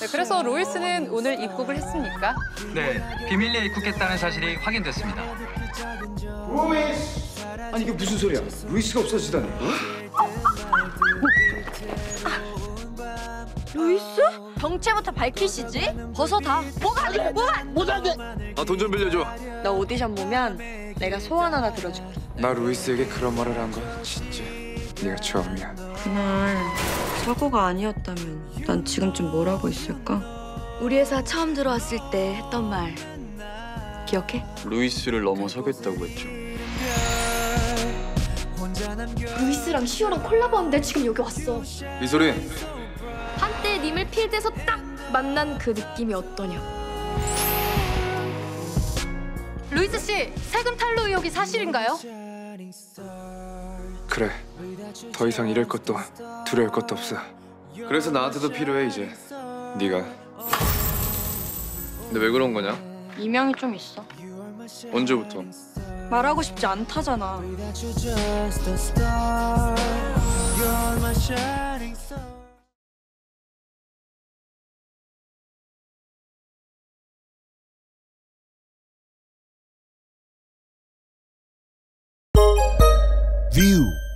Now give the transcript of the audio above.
네, 그래서 루이스는 오늘 입국을 했습니까? 네, 비밀리에 입국했다는 사실이 확인됐습니다. 아니 이게 무슨 소리야? 루이스가 없어지다니. 루이스? 정체부터 밝히시지? 벗어다. 뭐가 안 돼? 뭐가 안 돼? 아 돈 좀 빌려줘. 너 오디션 보면 내가 소원 하나 들어줄게. 나 루이스에게 그런 말을 한거 진짜 네가 처음이야. 그날 사고가 아니었다면 난 지금쯤 뭘 하고 있을까? 우리 회사 처음 들어왔을 때 했던 말 기억해? 루이스를 넘어서겠다고 했죠. 루이스랑 시오랑 콜라보하는데 지금 여기 왔어. 이소린, 한때 님을 필드에서 딱 만난 그 느낌이 어떠냐? 루이스 씨, 세금 탈루 의혹이 사실인가요? 그래. 더 이상 이럴 것도 두려울 것도 없어. 그래서 나한테도 필요해 이제. 네가 근데 왜 그런 거냐? 이명이 좀 있어. 언제부터? 말하고 싶지 않다잖아. View